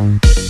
Thank